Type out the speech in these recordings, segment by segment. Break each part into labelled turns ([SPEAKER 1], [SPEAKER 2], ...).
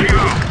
[SPEAKER 1] you.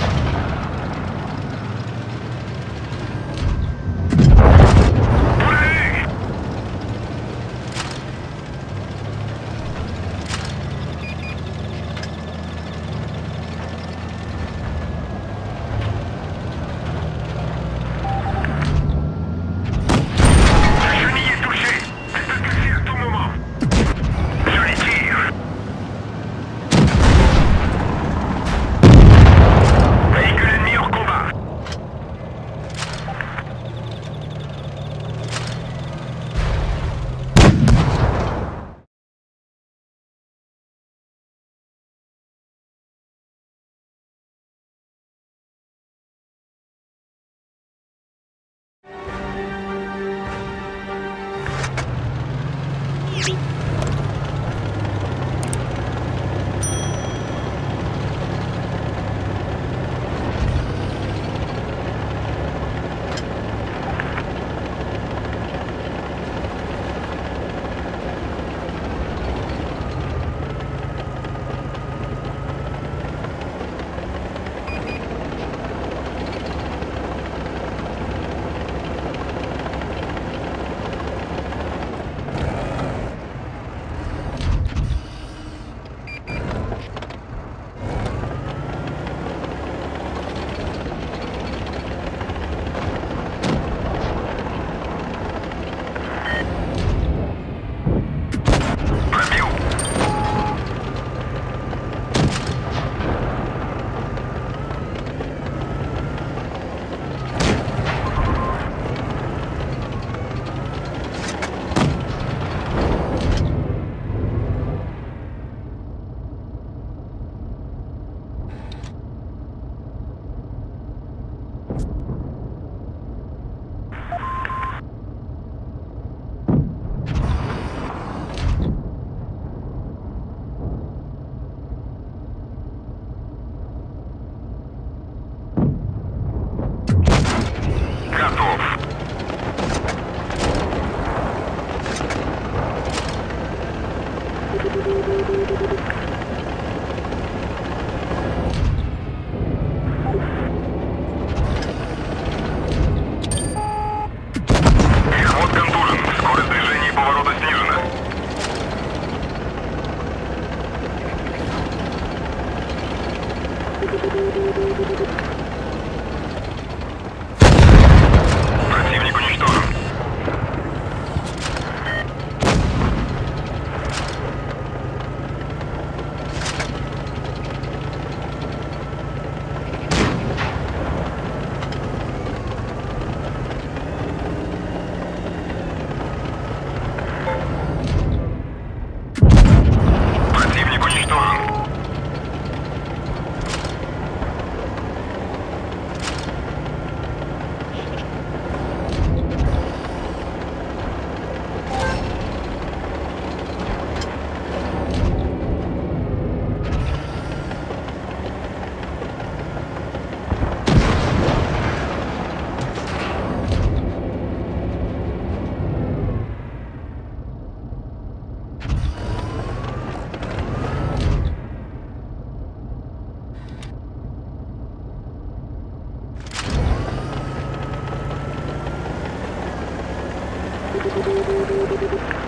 [SPEAKER 2] どどどどど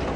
[SPEAKER 2] ど。